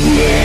Yeah.